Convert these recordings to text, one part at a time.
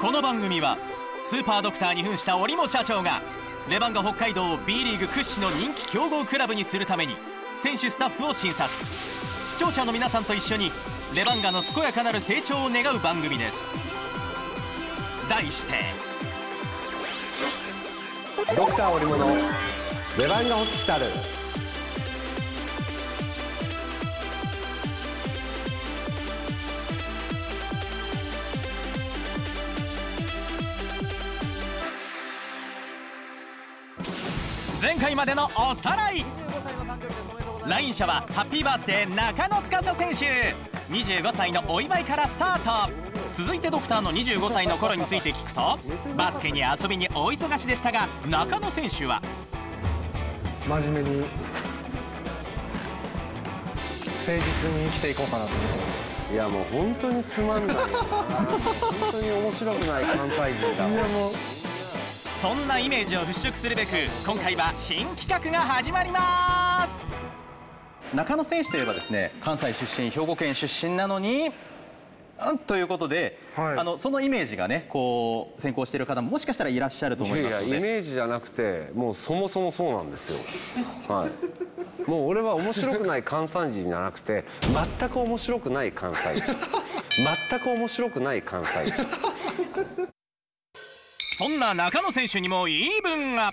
この番組はスーパードクターに扮した織茂社長がレバンガ北海道を B リーグ屈指の人気強豪クラブにするために選手スタッフを診察。視聴者の皆さんと一緒にレバンガの健やかなる成長を願う番組です。題してドクター織物レバンガホスピタル。前回までのおさらい。来院者はハッピーバースデー中野司選手。25歳のお祝いからスタート。続いてドクターの25歳の頃について聞くとバスケに遊びに大忙しでしたが中野選手は？真面目に誠実に生きていこうかなと思います。いやもう本当につまんない。本当に面白くない関西人だ。わそんなイメージを払拭するべく今回は新企画が始まります。中野選手といえばですね関西出身兵庫県出身なのにうんということで、はい。あのそのイメージがねこう先行している方ももしかしたらいらっしゃると思いいますので。やイメージじゃなくてもうそもそもそうなんですよ。はい。もう俺は面白くない関西人じゃなくて全く面白くない関西人。全く面白くない関西人そんな中野選手にも言い分が。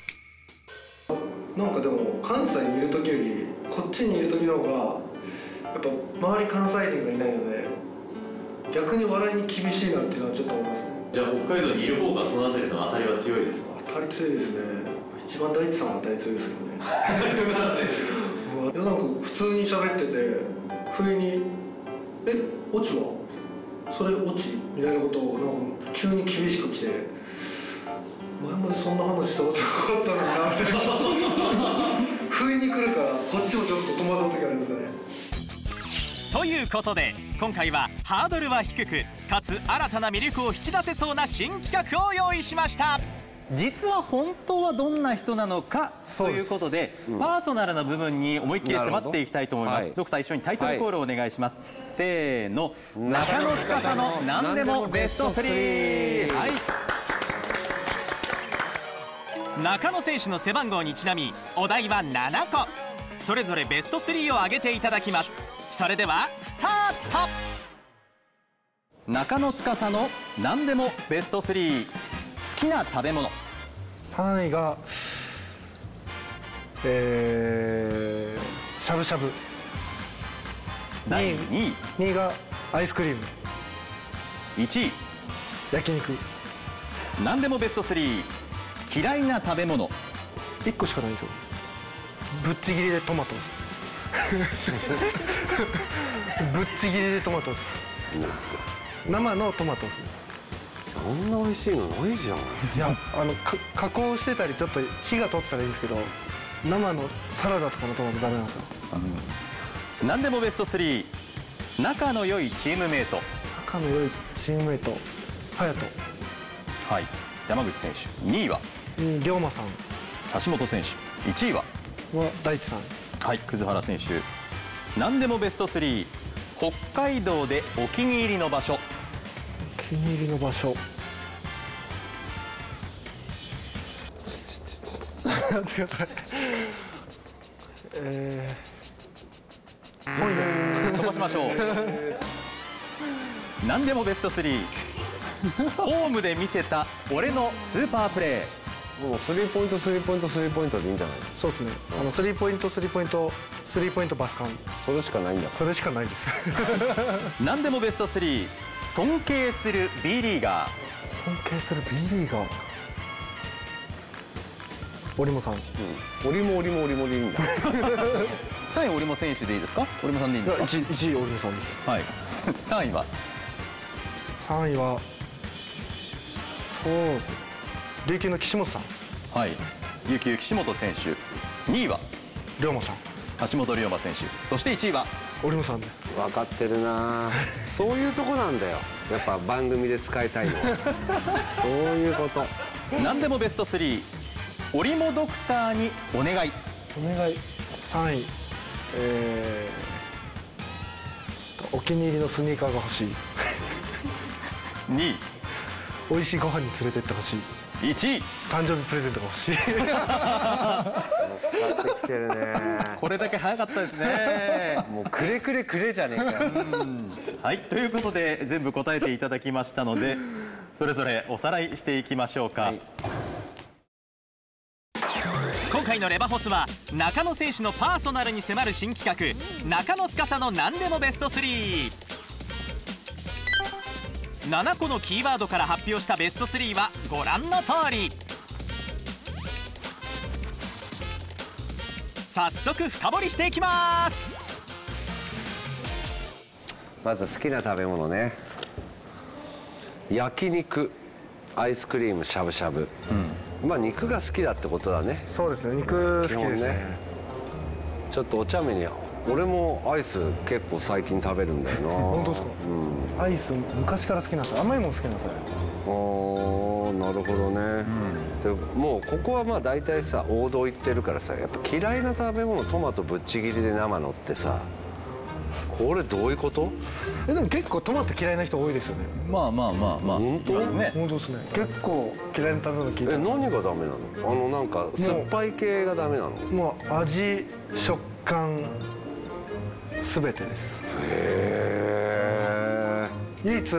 なんかでも関西にいる時よりこっちにいる時の方がやっぱ周り関西人がいないので逆に笑いに厳しいなっていうのはちょっと思いますね。じゃあ北海道にいる方がその辺りの当たりは強いですか？当たり強いですね。一番大地さんが当たり強いですけどね。うわいやなんか普通に喋ってて不意に「えオチはそれオチ?」みたいなことをなんか急に厳しく来て前までそんな話したことなかったのになみたいな。不意に来るからこっちもちょっと戸惑う時ありますね。ということで今回はハードルは低くかつ新たな魅力を引き出せそうな新企画を用意しました。実は本当はどんな人なのかということでパーソナルな部分に思いっきり迫っていきたいと思います、はい。ドクター一緒にタイトルコールをお願いします、せーの。中野司の何でもベスト3はい中野選手の背番号にちなみお題は7個。それぞれベスト3を挙げていただきます。それではスタート。中野司の何でもベスト3好きな食べ物。3位がえー、しゃぶしゃぶ。第2位。2位。がアイスクリーム。1位。焼肉。何でもベスト3嫌いな食べ物。1個しかないんですよぶっちぎりでトマトです。ぶっちぎりでトマトです。生のトマトです。こんな美味しいのないじゃん。いやあのか加工してたりちょっと火が通ってたらいいんですけど生のサラダとかのトマトダメなんですよ。何でもベスト3仲の良いチームメイト。仲の良いチームメイト。隼はい。山口選手。2位は？人うん龍馬さん。橋本選手1位は？は大地さん。はい葛原選手。何でもベスト3北海道でお気に入りの場所。お気に入りの場所。違うえー、ポイン飛ばしましょう。何でもベスト3ホームで見せた俺のスーパープレもうスリーポイントスリーポイントスリーポイントでいいんじゃない？そうですね。あのスリーポイントスリーポイントスリーポイントバスカン。それしかないんだ。それしかないです。ー 何でもベスト3尊敬する B リーガ尊敬する B リーガー。織茂さん。い折りも折りも折りもでいいんだ。ー3位織茂選手でいいですか？織茂さんでいいんでやすか？1位1位織茂さんです。はい。3位は？3位はそうですね琉球の岸本さん。はい。琉球岸本選手。2位は？龍馬さん。橋本龍馬選手。そして1位は？織茂さんで。分かってるな。そういうとこなんだよ。やっぱ番組で使いたいのは。そういうこと。何でもベスト3織茂ドクターにお願い。お願い。3位。えー、お気に入りのスニーカーが欲しい。2位。美味しいご飯に連れてってほしい1位。誕生日プレゼントが欲しい。買ってきてるねこれだけ早かったですね。もうくれくれくれじゃねえかよ。はいということで全部答えていただきましたのでそれぞれおさらいしていきましょうか、はい。今回のレバホスは中野選手のパーソナルに迫る新企画中野司の何でもベスト37個のキーワードから発表したベスト3はご覧の通り。早速深掘りしていきます。まず好きな食べ物ね。焼肉アイスクリームしゃぶしゃぶ、まあ肉が好きだってことだね。そうですね。肉好きですね。ね。ちょっとお茶目に俺もアイス結構最近食べるんだよな。本当ですか、アイス昔から好きなんですよ。甘いもの好きなんですよあーなるほどね、でもうここはまあ大体さ王道行ってるからさやっぱ嫌いな食べ物トマトぶっちぎりで生のってさこれどういうこと？えでも結構トマト嫌いな人多いですよね。まあまあまあまあ。本当？ね。本当ですね。結構。嫌いな食べ物聞いたえ何がダメなの？あのなんか酸っぱい系がダメなの？もう味食感すべてです。へ唯一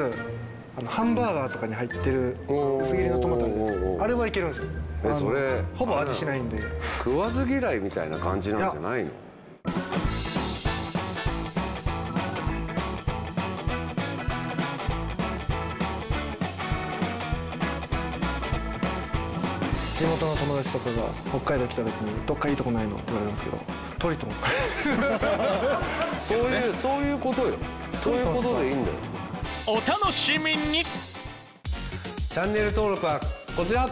あのハンバーガーとかに入ってる薄切りのトマトあるじゃないですあれはいけるんですよ。えそれ。ほぼ味しないんで。食わず嫌いみたいな感じなんじゃないの？地元の友達とかが北海道来た時に「どっかいいとこないの?」って言われるんですけど「トリトン」そういうそういうことよ。そういうことでいいんだよ。お楽しみに。チャンネル登録はこちら